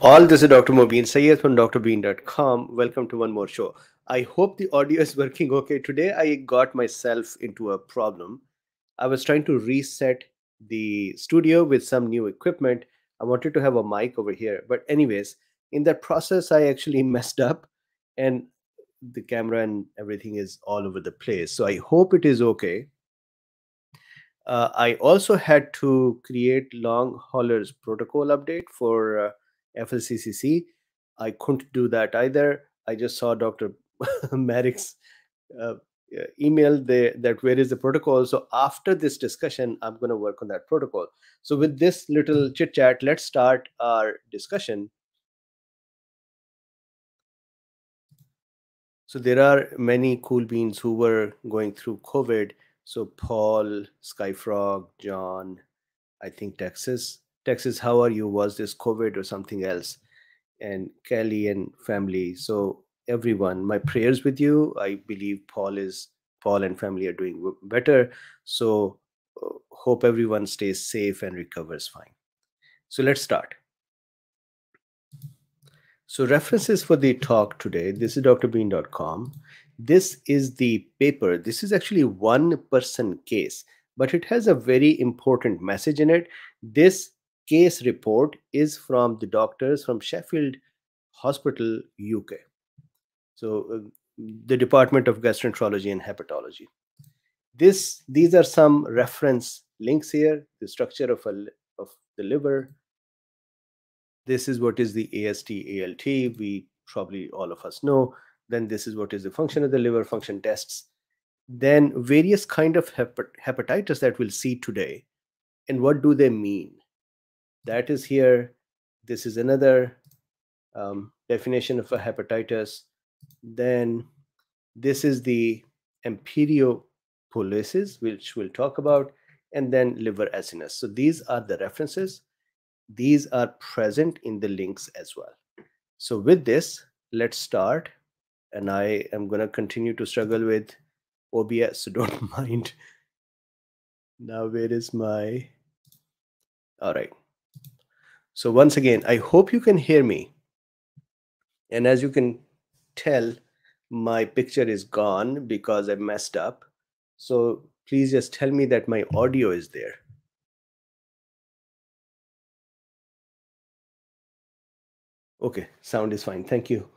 All this is Dr. Mobeen Syed from drbeen.com. Welcome to one more show. I hope the audio is working okay. Today I got myself into a problem. I was trying to reset the studio with some new equipment. I wanted to have a mic over here. But, anyways, in that process, I actually messed up and the camera and everything is all over the place. So, I hope it is okay. Uh, I also had to create long haulers protocol update for. Uh, FLCCC. I couldn't do that either. I just saw Dr. Marik's uh, email the, that where is the protocol. So after this discussion, I'm going to work on that protocol. So with this little chit chat, let's start our discussion. So there are many cool beans who were going through COVID. So Paul, Skyfrog, John, I think Texas, Texas, how are you? Was this COVID or something else? And Kelly and family. So everyone, my prayers with you. I believe Paul is Paul and family are doing better. So uh, hope everyone stays safe and recovers fine. So let's start. So references for the talk today. This is drbeen.com. This is the paper. This is actually one person case, but it has a very important message in it. This case report is from the doctors from Sheffield Hospital, UK. So uh, the Department of Gastroenterology and Hepatology. This, these are some reference links here, the structure of, a, of the liver. This is what is the AST, ALT. We probably all of us know. Then this is what is the function of the liver function tests. Then various kind of hepatitis that we'll see today. And what do they mean? That is here. This is another um, definition of a hepatitis. Then this is the emperipolesis, which we'll talk about, and then liver acinus. So these are the references. These are present in the links as well. So with this, let's start. And I am going to continue to struggle with OBS, so don't mind. Now, where is my... All right. So once again, I hope you can hear me. And as you can tell, my picture is gone because I messed up. So please just tell me that my audio is there. Okay, sound is fine. Thank you.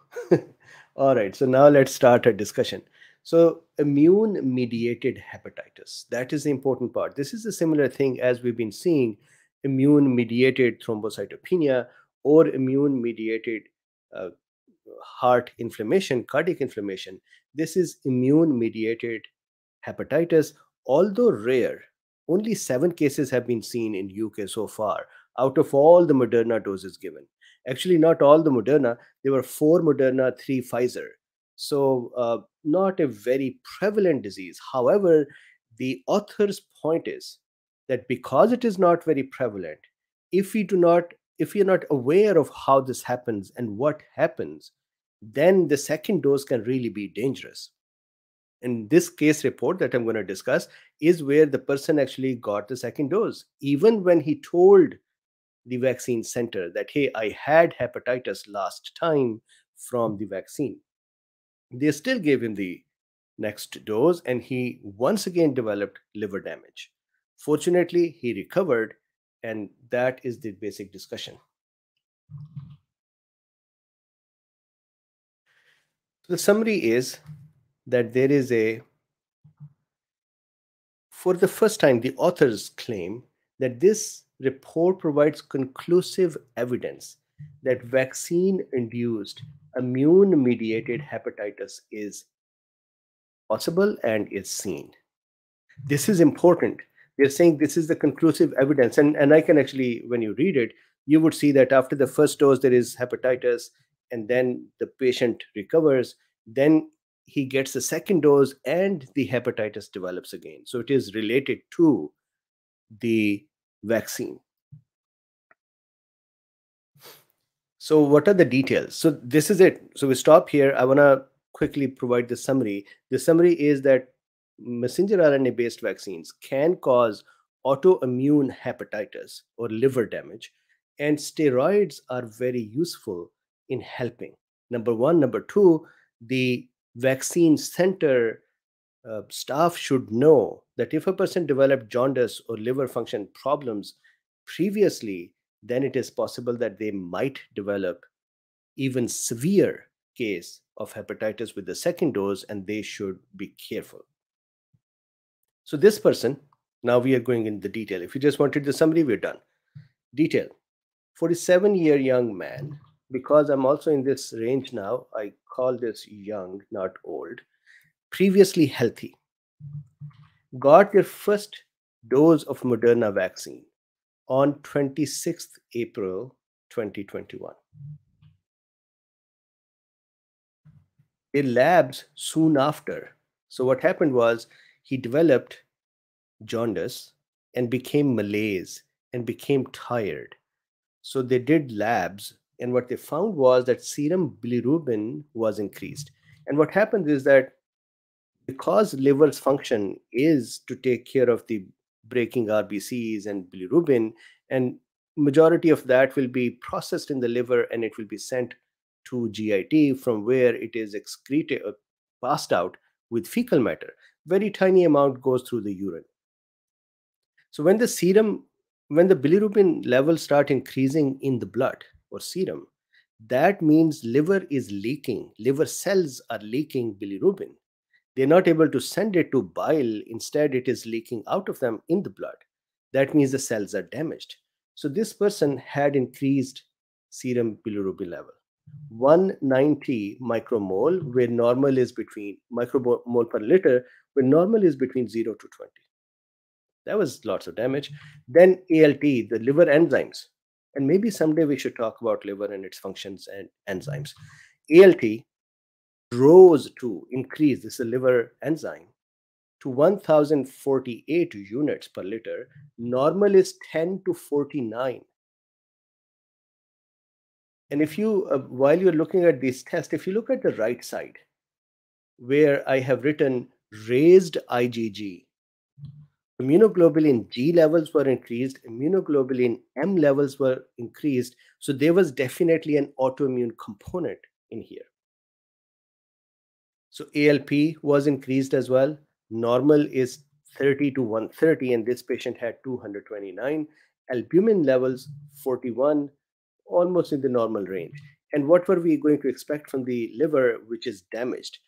All right, so now let's start a discussion. So immune mediated hepatitis, that is the important part. This is a similar thing as we've been seeing immune mediated thrombocytopenia or immune mediated uh, heart inflammation, cardiac inflammation. This is immune mediated hepatitis, although rare. Only seven cases have been seen in UK so far out of all the Moderna doses given. Actually, not all the Moderna. There were four Moderna, three Pfizer. So, uh, not a very prevalent disease. However, the author's point is that because it is not very prevalent, if we do not, if we are not aware of how this happens and what happens, then the second dose can really be dangerous. In this case report that I'm going to discuss is where the person actually got the second dose, even when he told the vaccine center that, hey, I had hepatitis last time from the vaccine. They still gave him the next dose, and he once again developed liver damage. Fortunately, he recovered, and that is the basic discussion. The summary is that there is a, for the first time, the authors claim that this report provides conclusive evidence that vaccine induced immune mediated hepatitis is possible and is seen. This is important they're saying this is the conclusive evidence. And, and I can actually, when you read it, you would see that after the first dose, there is hepatitis, and then the patient recovers. Then he gets the second dose, and the hepatitis develops again. So it is related to the vaccine. So, what are the details? So, this is it. So, we stop here. I want to quickly provide the summary. The summary is that messenger RNA based vaccines can cause autoimmune hepatitis or liver damage. And steroids are very useful in helping. Number one. Number two, the vaccine center uh, staff should know that if a person developed jaundice or liver function problems previously, then it is possible that they might develop even severe case of hepatitis with the second dose and they should be careful. So this person, now we are going in the detail. If you just wanted the summary, we're done. Detail. 47 year young man, because I'm also in this range now, I call this young, not old, previously healthy, got their first dose of Moderna vaccine on 26th April 2021. In labs soon after. So what happened was he developed jaundice and became malaise and became tired. So they did labs, and what they found was that serum bilirubin was increased. And what happens is that because liver's function is to take care of the breaking RBCs and bilirubin, and majority of that will be processed in the liver and it will be sent to GIT from where it is excreted, uh, passed out with fecal matter. Very tiny amount goes through the urine. So when the serum, when the bilirubin levels start increasing in the blood or serum, that means liver is leaking. Liver cells are leaking bilirubin. They're not able to send it to bile. Instead, it is leaking out of them in the blood. That means the cells are damaged. So this person had increased serum bilirubin level. 190 micromole, where normal is between micromole per liter, where normal is between 0 to 20. That was lots of damage. Then ALT, the liver enzymes. And maybe someday we should talk about liver and its functions and enzymes. ALT rose to increase, this is a liver enzyme, to 1048 units per liter. Normal is 10 to 49. And if you, uh, while you're looking at this test, if you look at the right side, where I have written raised IgG, immunoglobulin G levels were increased, immunoglobulin M levels were increased. So there was definitely an autoimmune component in here. So ALP was increased as well. Normal is 30 to 130, and this patient had 229. Albumin levels 41, almost in the normal range. And what were we going to expect from the liver, which is damaged?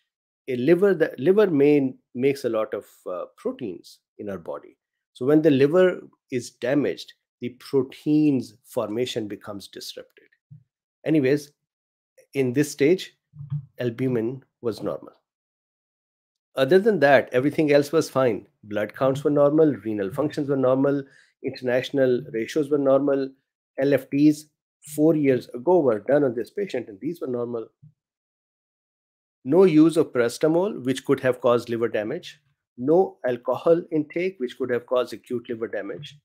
A liver, the liver main makes a lot of uh, proteins in our body. So when the liver is damaged, the proteins formation becomes disrupted. Anyways, in this stage, albumin was normal. Other than that, everything else was fine. Blood counts were normal, renal functions were normal, international ratios were normal, LFTs four years ago were done on this patient, and these were normal. No use of paracetamol, which could have caused liver damage. No alcohol intake, which could have caused acute liver damage.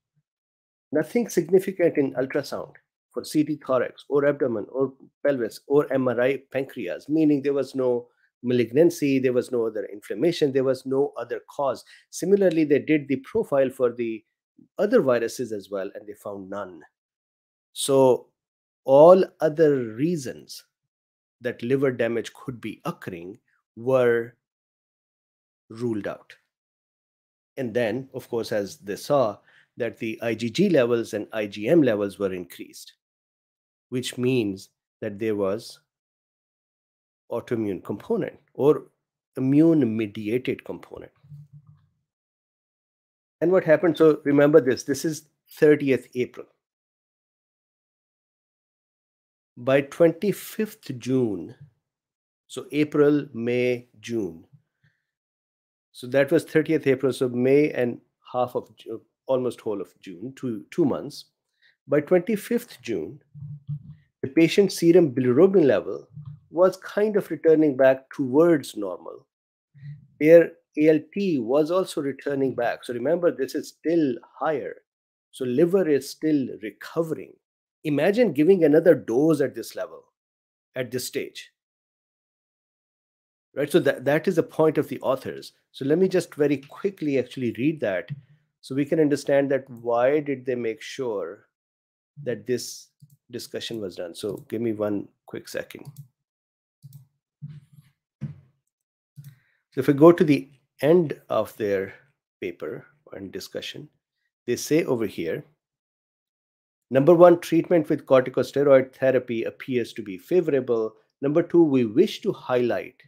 Nothing significant in ultrasound for CT thorax or abdomen or pelvis or MRI pancreas, meaning there was no malignancy, there was no other inflammation, there was no other cause. Similarly, they did the profile for the other viruses as well, and they found none. So all other reasons that liver damage could be occurring were ruled out. And then, of course, as they saw, that the IgG levels and IgM levels were increased, which means that there was autoimmune component or immune mediated component. And what happened? So remember this this is 30th April by 25th June, so April, May, June. So that was 30th April, so May and half of almost whole of June, two, two months. By 25th June, the patient's serum bilirubin level was kind of returning back towards normal. Their ALT was also returning back. So remember, this is still higher. So liver is still recovering imagine giving another dose at this level at this stage right so that, that is the point of the authors so let me just very quickly actually read that so we can understand that why did they make sure that this discussion was done. So give me one quick second. So if we go to the end of their paper and discussion, they say over here, number one, treatment with corticosteroid therapy appears to be favorable. Number two, we wish to highlight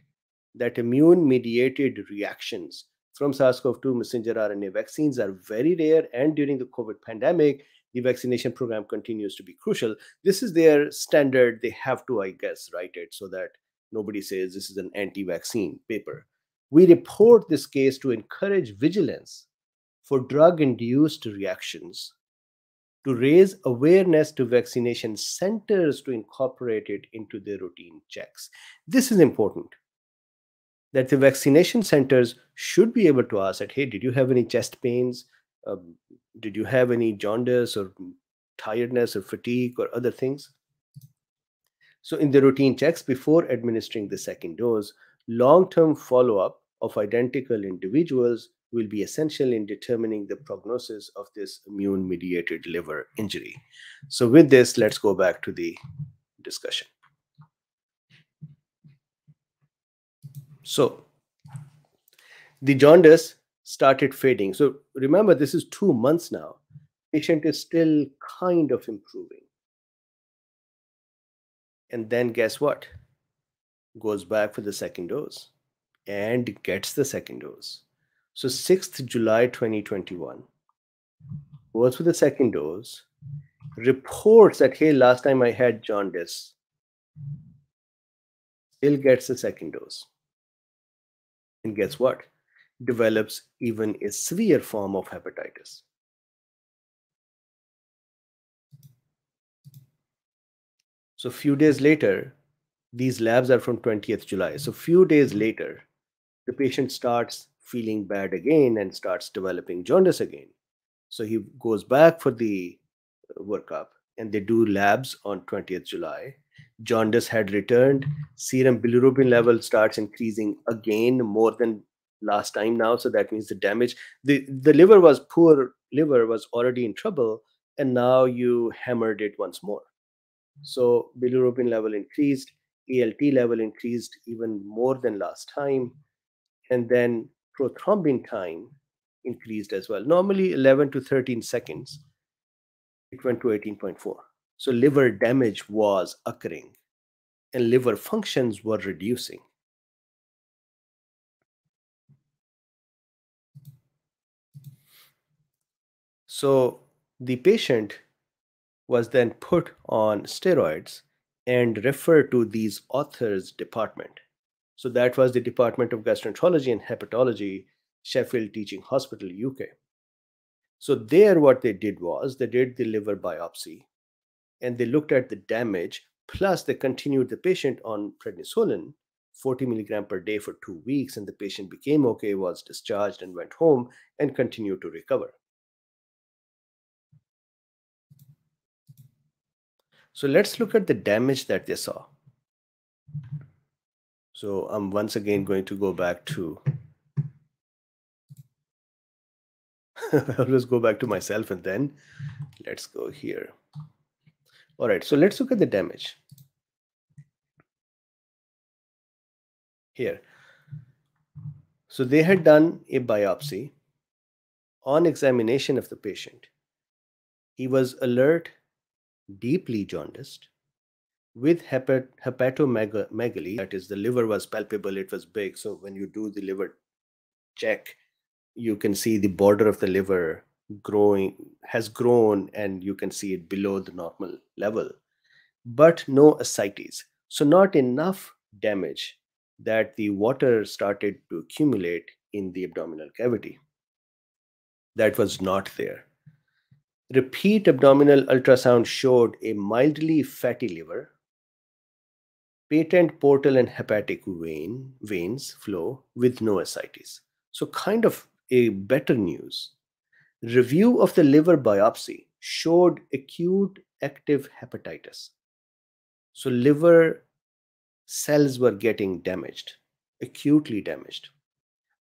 that immune mediated reactions from SARS-CoV-2 messenger RNA vaccines are very rare and during the COVID pandemic, the vaccination program continues to be crucial. This is their standard. They have to, I guess, write it so that nobody says this is an anti-vaccine paper. We report this case to encourage vigilance for drug-induced reactions, to raise awareness to vaccination centers to incorporate it into their routine checks. This is important that the vaccination centers should be able to ask that, hey, did you have any chest pains? Um, did you have any jaundice or tiredness or fatigue or other things? So in the routine checks before administering the second dose, long-term follow-up of identical individuals will be essential in determining the prognosis of this immune-mediated liver injury. So with this, let's go back to the discussion. So the jaundice started fading. So remember, this is two months now. Patient is still kind of improving. And then guess what? Goes back for the second dose and gets the second dose. So 6th July 2021 goes for the second dose, reports that, hey, last time I had jaundice, still gets the second dose. And guess what? Develops even a severe form of hepatitis. So a few days later, these labs are from 20th July. So few days later, the patient starts feeling bad again and starts developing jaundice again. So he goes back for the uh, workup and they do labs on 20th July. Jaundice had returned. Serum bilirubin level starts increasing again more than last time now so that means the damage the the liver was poor liver was already in trouble and now you hammered it once more. So bilirubin level increased alt level increased even more than last time. And then prothrombin time increased as well normally 11 to 13 seconds it went to 18.4 so liver damage was occurring and liver functions were reducing. So the patient was then put on steroids and referred to these authors department. So that was the Department of Gastroenterology and Hepatology, Sheffield Teaching Hospital, UK. So there what they did was they did the liver biopsy and they looked at the damage, plus they continued the patient on prednisolone, 40 milligram per day for two weeks, and the patient became okay, was discharged, and went home and continued to recover. So let's look at the damage that they saw. So I'm once again going to go back to I always go back to myself and then let's go here. All right, so let's look at the damage. Here. So they had done a biopsy. On examination of the patient, he was alert, deeply jaundiced, with hepat hepatomegaly, that is, the liver was palpable, it was big. So when you do the liver check, you can see the border of the liver growing has grown and you can see it below the normal level. But no ascites. So not enough damage that the water started to accumulate in the abdominal cavity. That was not there. Repeat abdominal ultrasound showed a mildly fatty liver patent portal and hepatic vein veins flow with no ascites so kind of a better news Review of the liver biopsy showed acute active hepatitis. So, liver cells were getting damaged, acutely damaged.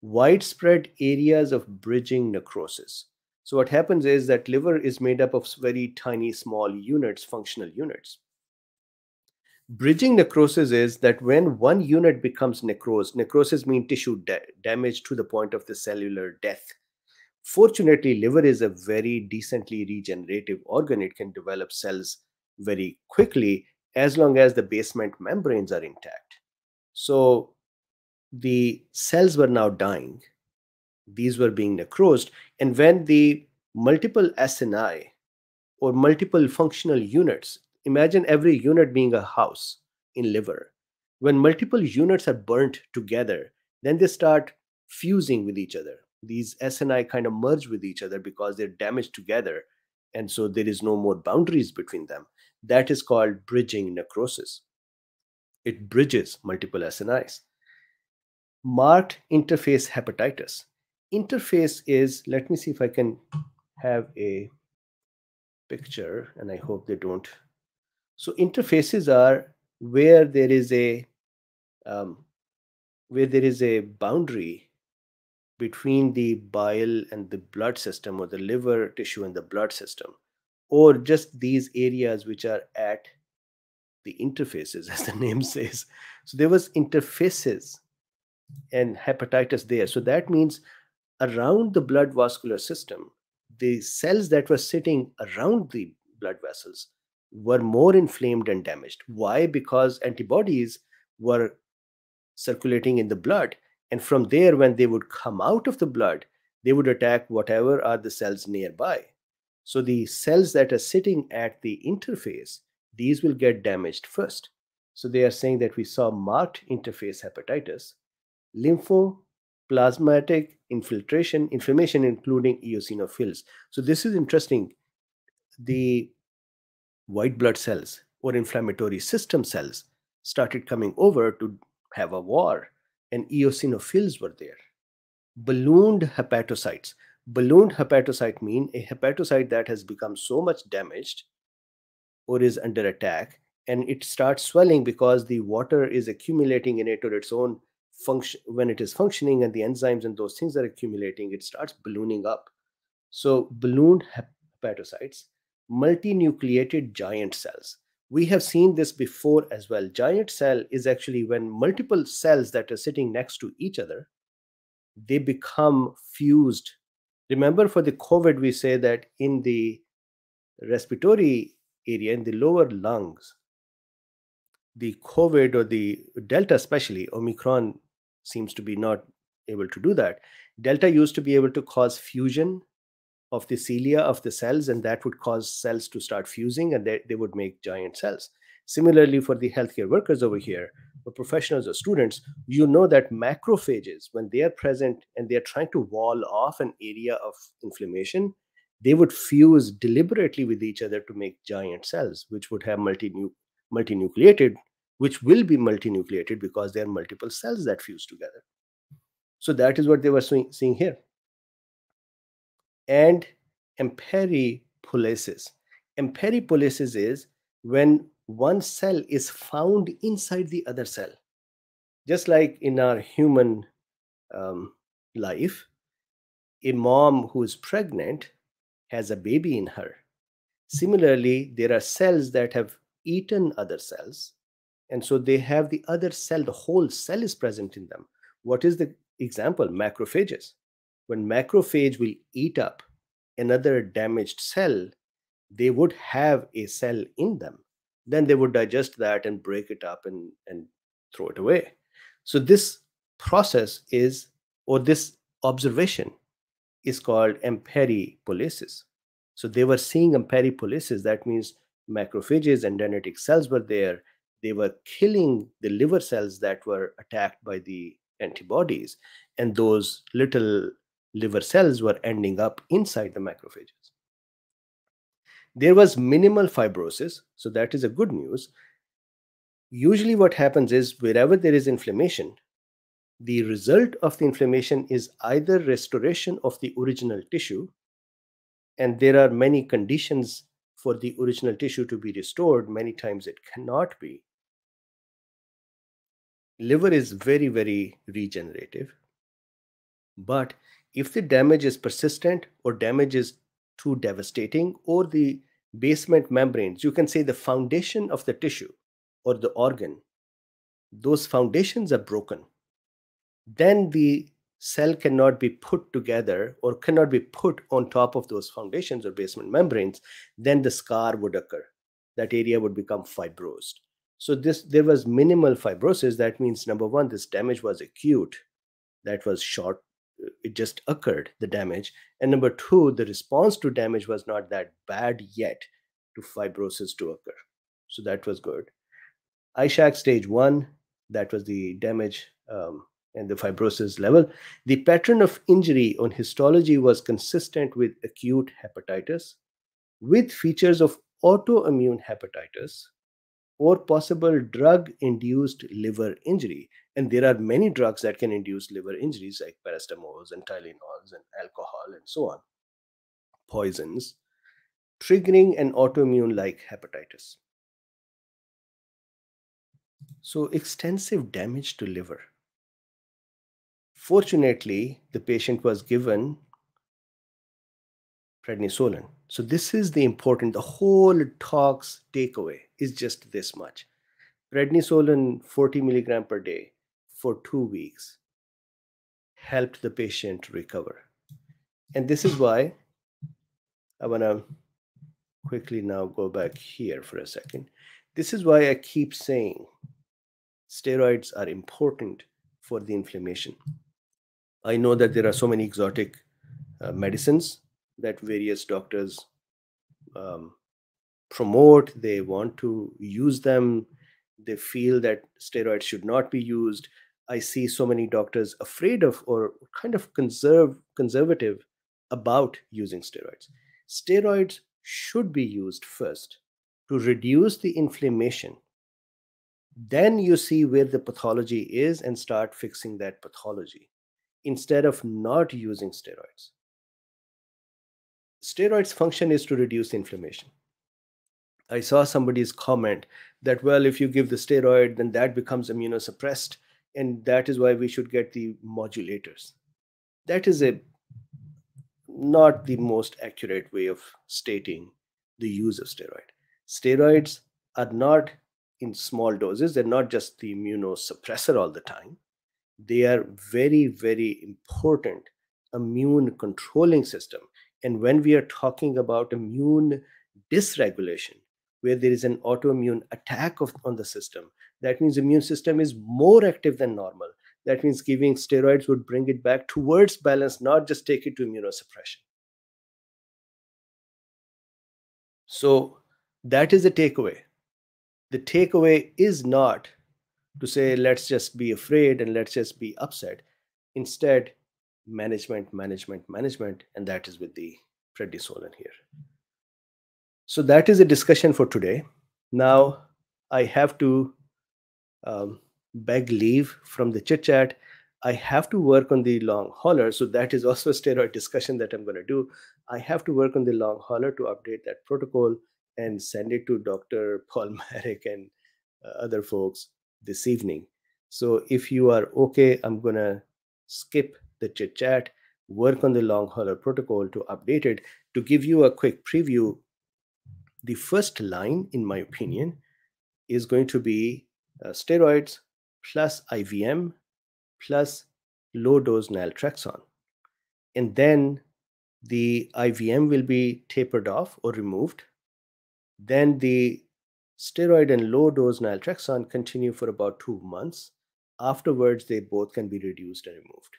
Widespread areas of bridging necrosis. So what happens is that liver is made up of very tiny, small units, functional units. Bridging necrosis is that when one unit becomes necrosed, necrosis means tissue da damage to the point of the cellular death. Fortunately, liver is a very decently regenerative organ. It can develop cells very quickly as long as the basement membranes are intact. So the cells were now dying these were being necrosed. And when the multiple acini or multiple functional units, imagine every unit being a house in liver. When multiple units are burnt together, then they start fusing with each other. These acini kind of merge with each other because they're damaged together. And so there is no more boundaries between them. That is called bridging necrosis. It bridges multiple acini. Marked interface hepatitis interface is, let me see if I can have a picture and I hope they don't. So interfaces are where there is a um, where there is a boundary between the bile and the blood system or the liver tissue and the blood system or just these areas which are at the interfaces as the name says. So there was interfaces and hepatitis there. So that means around the blood vascular system, the cells that were sitting around the blood vessels were more inflamed and damaged. Why? Because antibodies were circulating in the blood. And from there, when they would come out of the blood, they would attack whatever are the cells nearby. So the cells that are sitting at the interface, these will get damaged first. So they are saying that we saw marked interface hepatitis, lympho plasmatic infiltration, inflammation, including eosinophils. So this is interesting. The white blood cells or inflammatory system cells started coming over to have a war, and eosinophils were there. Ballooned hepatocytes. Ballooned hepatocyte mean a hepatocyte that has become so much damaged or is under attack and it starts swelling because the water is accumulating in it or its own function when it is functioning and the enzymes and those things are accumulating it starts ballooning up so ballooned hepatocytes multinucleated giant cells. We have seen this before as well. Giant cell is actually when multiple cells that are sitting next to each other they become fused. Remember for the covid we say that in the respiratory area in the lower lungs the covid or the delta especially omicron seems to be not able to do that. Delta used to be able to cause fusion of the cilia of the cells, and that would cause cells to start fusing and they, they would make giant cells. Similarly, for the healthcare workers over here, for professionals or students, you know that macrophages, when they are present and they are trying to wall off an area of inflammation, they would fuse deliberately with each other to make giant cells, which would have multi multinucleated which will be multinucleated because there are multiple cells that fuse together. So that is what they were seeing here. And emperipolesis. Emperipolesis is when one cell is found inside the other cell. Just like in our human um, life, a mom who is pregnant has a baby in her. Similarly, there are cells that have eaten other cells and so they have the other cell, the whole cell is present in them. What is the example? Macrophages. When macrophage will eat up another damaged cell, they would have a cell in them. Then they would digest that and break it up and, and throw it away. So this process is, or this observation is called emperipolesis. So they were seeing emperipolesis. That means macrophages and dendritic cells were there they were killing the liver cells that were attacked by the antibodies and those little liver cells were ending up inside the macrophages. There was minimal fibrosis so that is a good news. Usually what happens is wherever there is inflammation the result of the inflammation is either restoration of the original tissue and there are many conditions for the original tissue to be restored many times it cannot be. Liver is very very regenerative. But if the damage is persistent or damage is too devastating or the basement membranes, you can say the foundation of the tissue or the organ, those foundations are broken, then the cell cannot be put together or cannot be put on top of those foundations or basement membranes, then the scar would occur. That area would become fibrosed. So this there was minimal fibrosis. That means number one, this damage was acute. That was short. It just occurred, the damage. And number two, the response to damage was not that bad yet to fibrosis to occur. So that was good. Ishak stage one, that was the damage um, and the fibrosis level. The pattern of injury on histology was consistent with acute hepatitis with features of autoimmune hepatitis or possible drug induced liver injury. And there are many drugs that can induce liver injuries like paracetamols and Tylenols and alcohol and so on, poisons, triggering an autoimmune like hepatitis. So, extensive damage to liver. Fortunately, the patient was given prednisolone. So this is the important, the whole talks takeaway is just this much. Prednisolone 40 milligram per day for two weeks helped the patient recover. And this is why I want to quickly now go back here for a second. This is why I keep saying steroids are important for the inflammation. I know that there are so many exotic uh, medicines that various doctors um, promote, they want to use them, they feel that steroids should not be used. I see so many doctors afraid of or kind of conserve conservative about using steroids. Steroids should be used first to reduce the inflammation. Then you see where the pathology is and start fixing that pathology instead of not using steroids steroids function is to reduce inflammation i saw somebody's comment that well if you give the steroid then that becomes immunosuppressed and that is why we should get the modulators. That is a not the most accurate way of stating the use of steroid. Steroids are not in small doses. They're not just the immunosuppressor all the time. They are very very important immune controlling system. And when we are talking about immune dysregulation, where there is an autoimmune attack of, on the system, that means immune system is more active than normal. That means giving steroids would bring it back towards balance, not just take it to immunosuppression. So that is the takeaway. The takeaway is not to say, let's just be afraid and let's just be upset. Instead, management, management, management, and that is with the prednisolone here. So that is a discussion for today. Now I have to um, beg leave from the chit chat. I have to work on the long hauler. So that is also a steroid discussion that I'm going to do. I have to work on the long hauler to update that protocol and send it to Dr. Paul Marik and uh, other folks this evening. So if you are okay, I'm going to skip the chit chat, work on the long hauler protocol to update it. To give you a quick preview, the first line, in my opinion, is going to be uh, steroids plus IVM plus low dose naltrexone. And then the IVM will be tapered off or removed. Then the steroid and low dose naltrexone continue for about two months. Afterwards, they both can be reduced and removed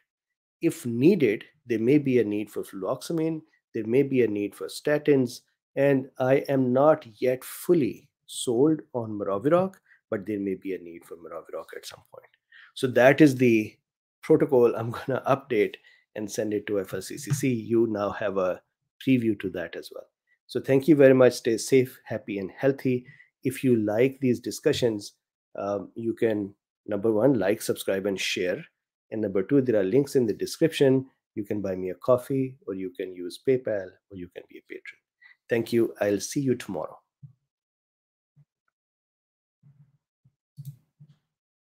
if needed, there may be a need for fluvoxamine, there may be a need for statins, and I am not yet fully sold on Maraviroc, but there may be a need for Maraviroc at some point. So that is the protocol I'm going to update and send it to FLCCC. You now have a preview to that as well. So thank you very much. Stay safe, happy, and healthy. If you like these discussions, um, you can number one like, subscribe, and share. And number two, there are links in the description. You can buy me a coffee, or you can use PayPal, or you can be a patron. Thank you. I'll see you tomorrow.